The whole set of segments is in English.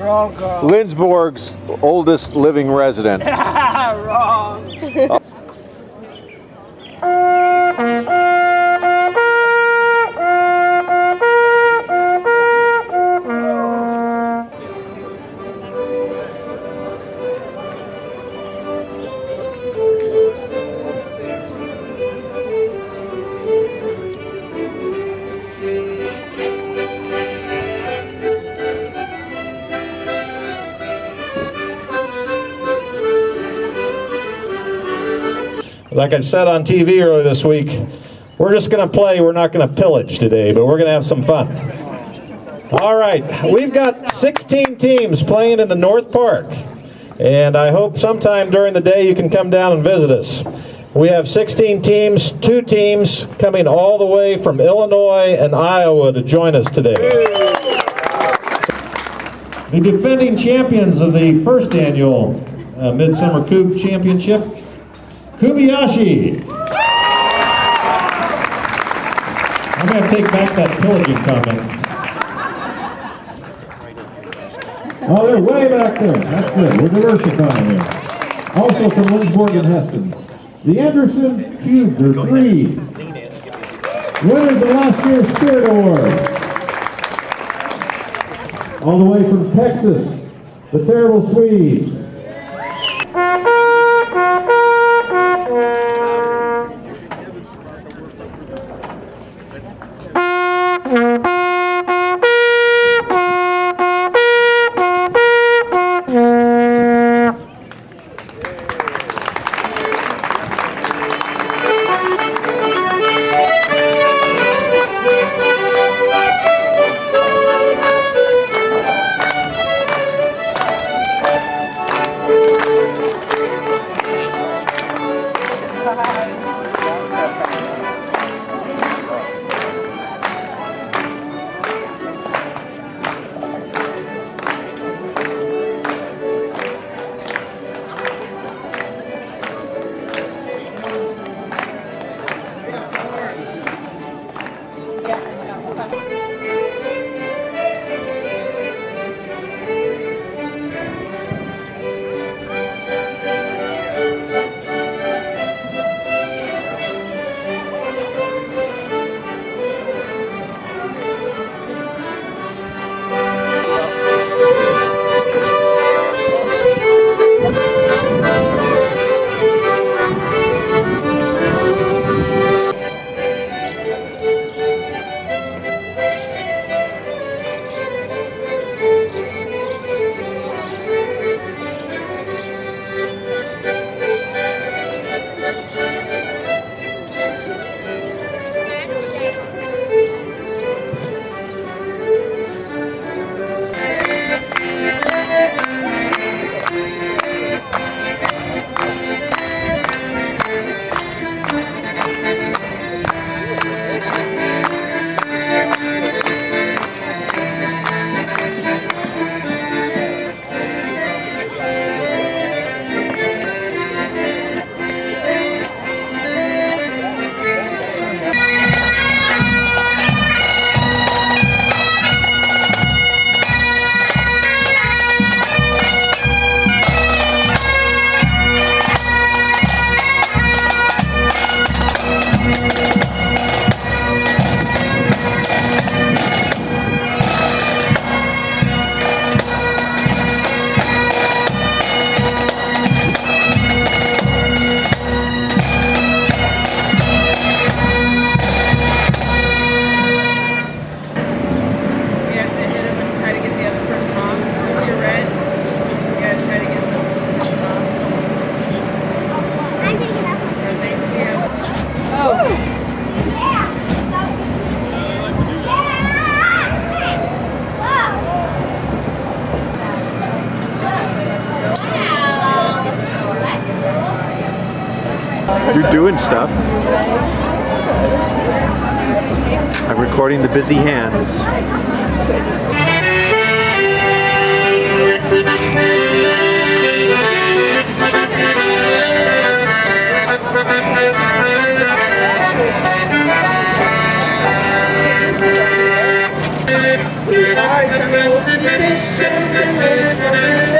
Wrong. Lindsborg's oldest living resident. Wrong. Like I said on TV earlier this week, we're just going to play. We're not going to pillage today, but we're going to have some fun. All right, we've got 16 teams playing in the North Park, and I hope sometime during the day you can come down and visit us. We have 16 teams, two teams coming all the way from Illinois and Iowa to join us today. The defending champions of the first annual uh, Midsummer Kubb Championship, Kubayashi. I'm going to take back that pillaging comment. Oh, they're way back there. That's good. We're diversifying here. Also from Lindsborg and Hesston. The Anderson Huber three. Winners of last year's Spirit Award. All the way from Texas, the Terrible Swedes. You're doing stuff. I'm recording. The busy hands. We are some folk musicians and lives for USA. We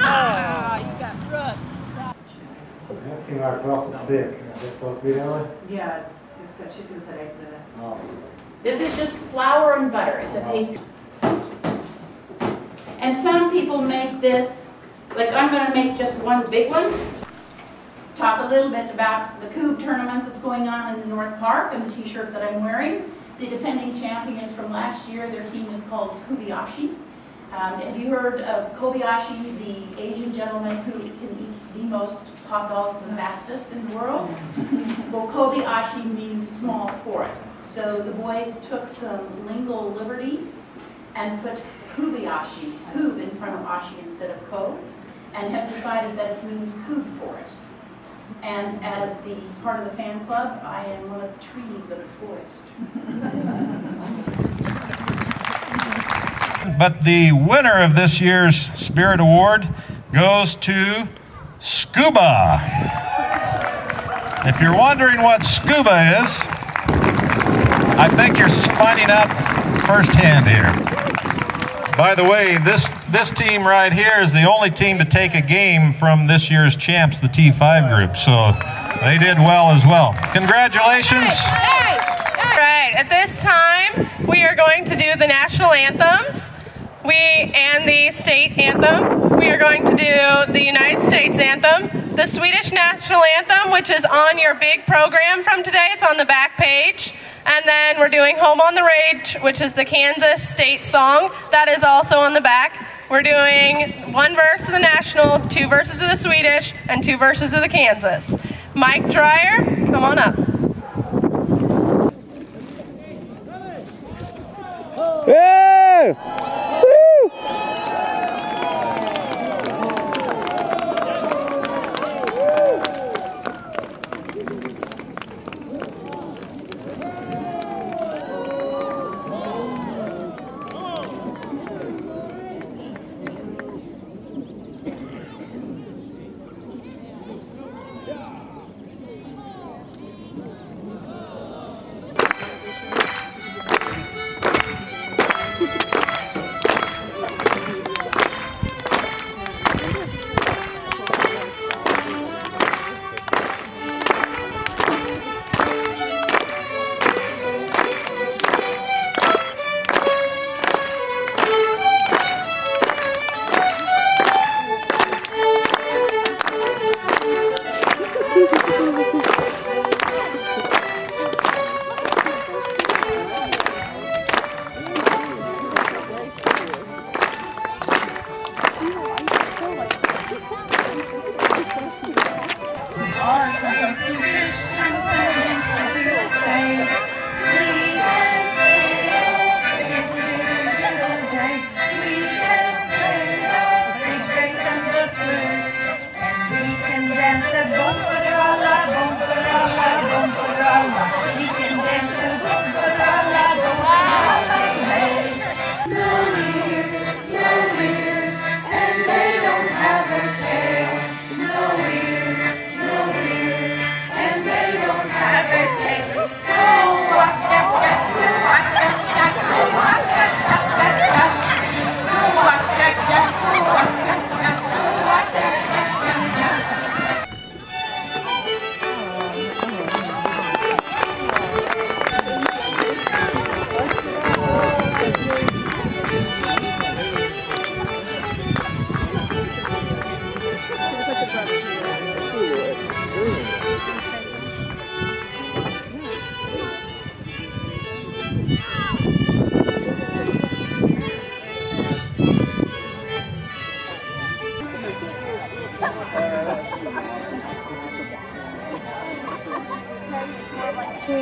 Ah, you got crook. That seems like it's awful sick. Is it supposed to be that way? Yeah, it's got chicken fillets in it. Oh. This is just flour and butter, it's a pastry. And some people make this, like I'm gonna make just one big one. Talk a little bit about the Kubb tournament that's going on in the North Park and the t-shirt that I'm wearing. The defending champions from last year, their team is called Kobayashi. Um, have you heard of Kobayashi, the Asian gentleman who can eat the most hot dogs the fastest in the world? Well, Kobayashi means small forest. So the boys took some lingual liberties and put Kobayashi, Kubb in front of Ashi instead of Ko, and have decided that it means Kubb forest. And as the part of the fan club, I am one of the trees of the forest. But the winner of this year's Spirit Award goes to Scuba. If you're wondering what scuba is, I think you're finding out firsthand here. By the way, this, this team right here is the only team to take a game from this year's champs, the T5 group. So they did well as well. Congratulations. Right, at this time, we are going to do the national anthems. We and the state anthem. We are going to do the United States anthem, the Swedish national anthem, which is on your big program from today. It's on the back page. And then we're doing Home on the Range, which is the Kansas state song. That is also on the back. We're doing one verse of the national, two verses of the Swedish, and two verses of the Kansas. Mike Dreyer, come on up. 예!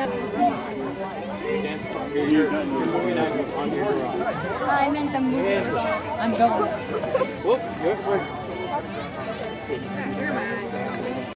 I meant the movie. I'm going. Whoop, good for.